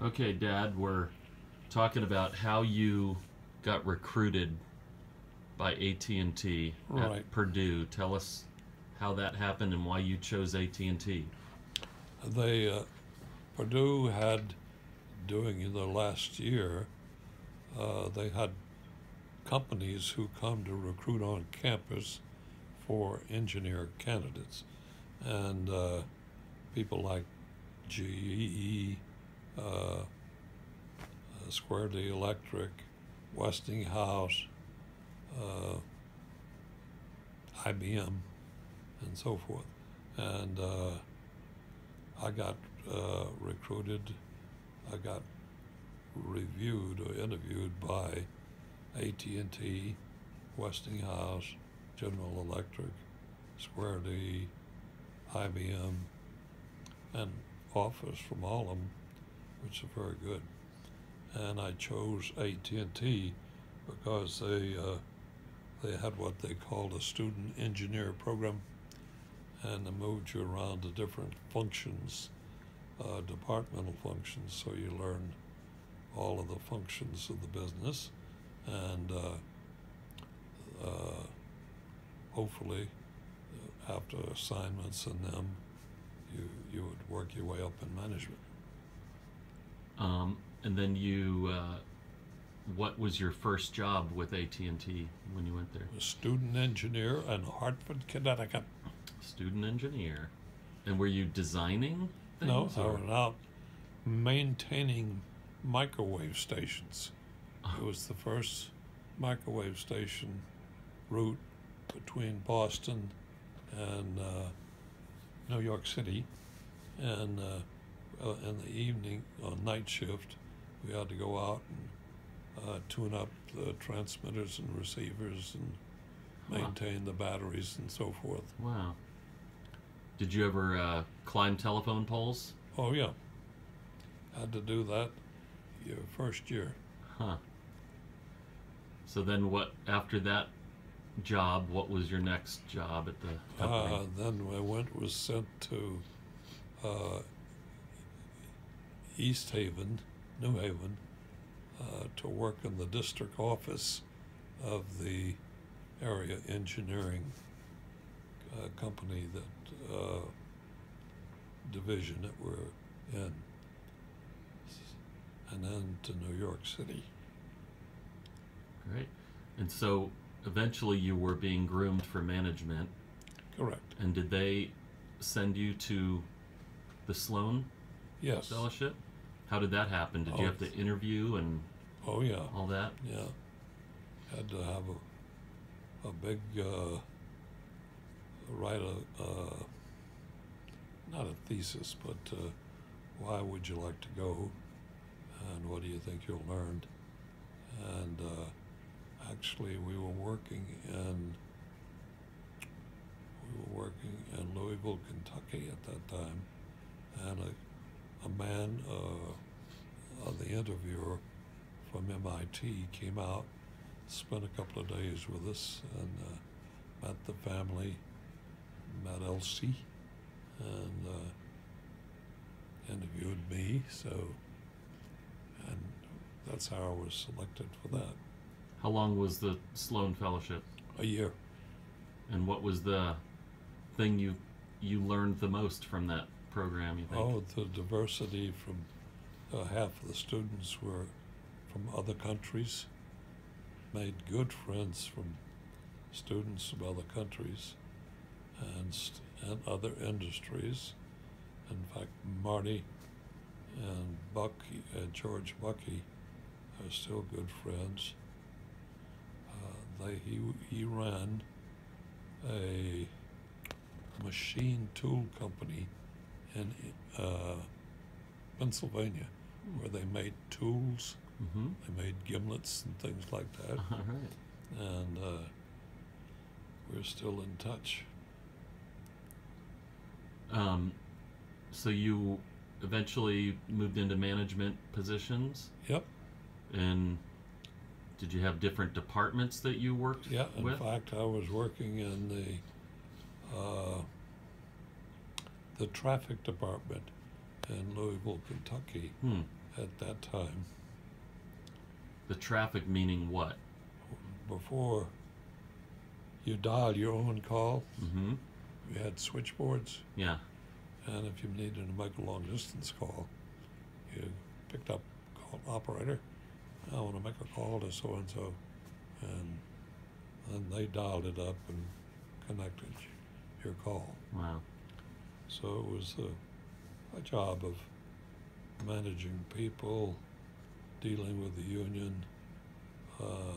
Okay, Dad, we're talking about how you got recruited by AT&T Right. at Purdue. Tell us how that happened and why you chose AT&T. They, uh, Purdue had, during the last year, uh, they had companies who come to recruit on campus for engineer candidates. And uh, people like GE, uh, Square D Electric, Westinghouse, uh, IBM, and so forth. And uh, I got uh, recruited, I got reviewed or interviewed by AT&T, Westinghouse, General Electric, Square D, IBM, and offers from all of them, which are very good. And I chose AT&T because they uh, they had what they called a student engineer program, and they moved you around to different functions, uh, departmental functions, so you learn all of the functions of the business, and uh, uh, hopefully, uh, after assignments in them, you you would work your way up in management. Um, and then you, uh, what was your first job with AT&T when you went there? A student engineer in Hartford, Connecticut. Student engineer. And were you designing things? No, I was out maintaining microwave stations. It was the first microwave station route between Boston and uh, New York City. And uh, uh, in the evening, on night shift, we had to go out and uh, tune up the transmitters and receivers and maintain the batteries and so forth. Wow. Did you ever uh, climb telephone poles? Oh, yeah. Had to do that your first year. Huh. So then what, after that job, what was your next job at the Uh, then I went was sent to uh, East Haven, New Haven, uh, to work in the district office of the area engineering uh, company that uh, division that we're in, and then to New York City. Great. And so eventually you were being groomed for management. Correct. And did they send you to the Sloan Yes. Fellowship? How did that happen? Did you Oh. have to interview and Oh yeah. all that? Yeah, had to have a a big uh, write a uh, not a thesis, but uh, why would you like to go, and what do you think you'll learn? And uh, actually, we were working in we were working in Louisville, Kentucky at that time, and a a man, uh, uh, the interviewer from MIT came out, spent a couple of days with us, and uh, met the family, met Elsie, and uh, interviewed me. So, and that's how I was selected for that. How long was the Sloan Fellowship? A year. And what was the thing you you learned the most from that program, you think? Oh, the diversity from uh, half of the students were from other countries. Made good friends from students from other countries and, and other industries. In fact, Marty and Bucky, uh, George Bucky, are still good friends. Uh, they, he, he ran a machine tool company in uh, Pennsylvania where they made tools, Mm-hmm. they made gimlets and things like that, All right. and uh, we're still in touch. Um, so you eventually moved into management positions, Yep, and did you have different departments that you worked yeah. In with? fact, I was working in the uh, the traffic department in Louisville, Kentucky, Hmm. at that time. The traffic meaning what? Before you dial your own call, Mm-hmm. we had switchboards, Yeah. and if you needed to make a long distance call, you picked up call operator. I want to make a call to so and so, and then they dialed it up and connected your call. Wow. So it was a, a job of managing people, dealing with the union, uh,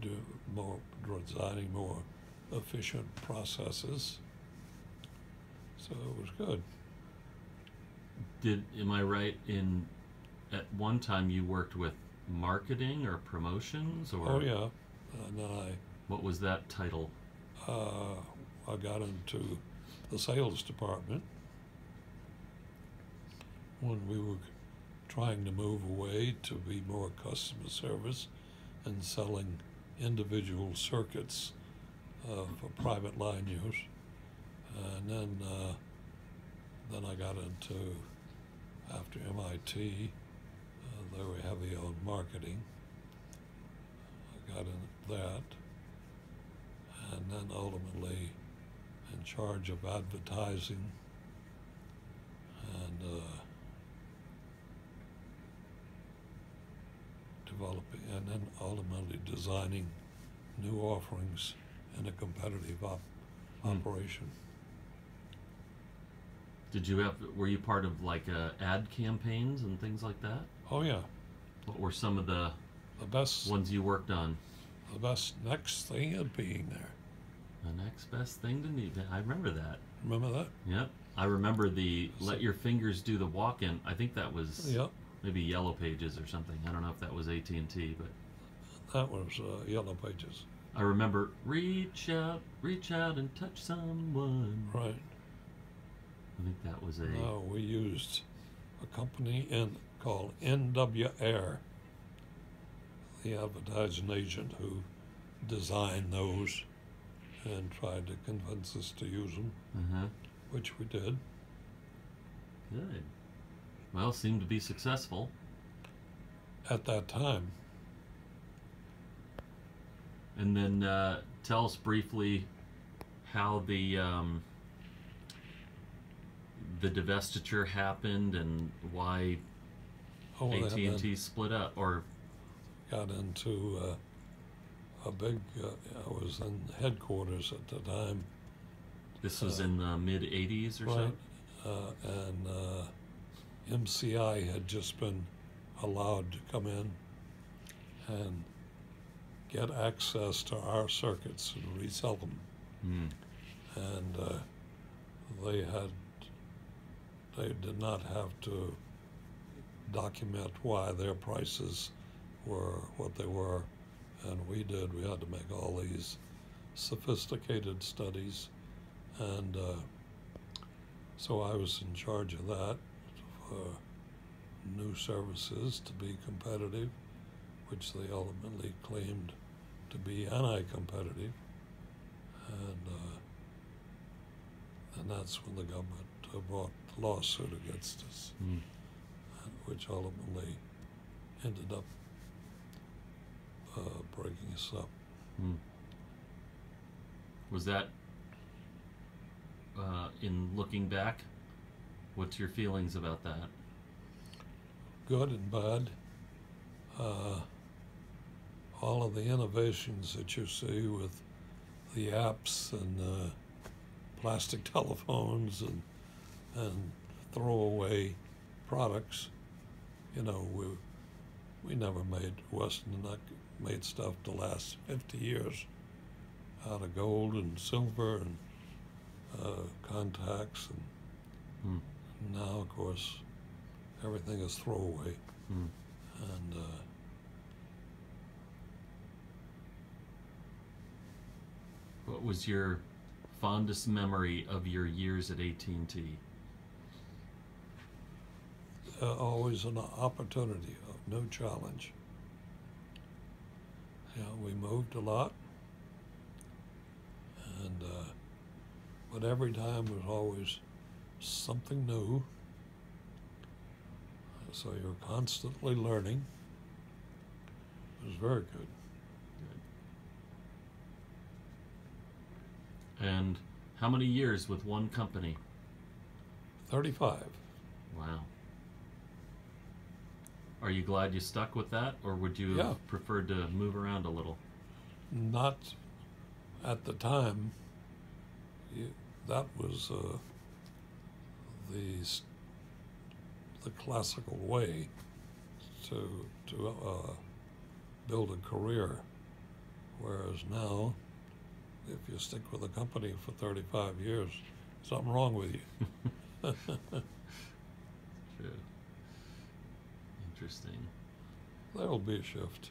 do more designing more efficient processes. So it was good. Did am I right in at one time you worked with marketing or promotions or Oh yeah, and I what was that title? Uh, I got into the sales department when we were trying to move away to be more customer service and selling individual circuits uh, for private line use. And then, uh, then I got into after MIT. Uh, they were heavy on marketing. I got into that and then ultimately in charge of advertising and uh, developing and then ultimately designing new offerings in a competitive op- Hmm. operation. Did you have were you part of like uh, ad campaigns and things like that? Oh yeah, What were some of the the best ones you worked on? the best next thing of being there. The next best thing to need. I remember that. Remember that? Yep. I remember the let your fingers do the walk-in. I think that was Yep, maybe Yellow Pages or something. I don't know if that was AT and T, but that was uh, Yellow Pages. I remember reach out, reach out and touch someone. Right. I think that was a No, we used a company in called NW Ayer, the advertising agent who designed those and tried to convince us to use them, uh-huh. which we did. Good. Well, seemed to be successful. At that time, And then uh, tell us briefly how the um, the divestiture happened and why oh, AT and and then T split up. Or got into uh, a big. Uh, I was in headquarters at the time, this was Uh, in the mid '80s or right? so. Uh, and uh, MCI had just been allowed to come in and get access to our circuits and resell them. Hmm. And uh, they had, they did not have to document why their prices were what they were, and we did. We had to make all these sophisticated studies, and uh, so I was in charge of that for new services to be competitive, which they ultimately claimed to be anti-competitive, and uh, and that's when the government uh, brought the lawsuit against us, and which ultimately ended up uh, breaking us up. Hmm. Was that uh, in looking back? What's your feelings about that? good and bad. Uh, all of the innovations that you see with the apps and uh, plastic telephones and and throwaway products, you know, we we never made Weston and not made stuff to last 50 years out of gold and silver and uh, contacts and Hmm. now of course everything is throwaway Hmm. and uh, What was your fondest memory of your years at AT and T? uh, always an opportunity of no challenge. Yeah, we moved a lot, and uh, but every time was always something new. So you're constantly learning. It was very good. And how many years with one company? 35. Wow. Are you glad you stuck with that, or would you Yeah. have preferred to move around a little? Not at the time. That was uh, the the classical way to to uh, build a career. Whereas now, if you stick with a company for 35 years, something wrong with you. True. Interesting. There'll be a shift.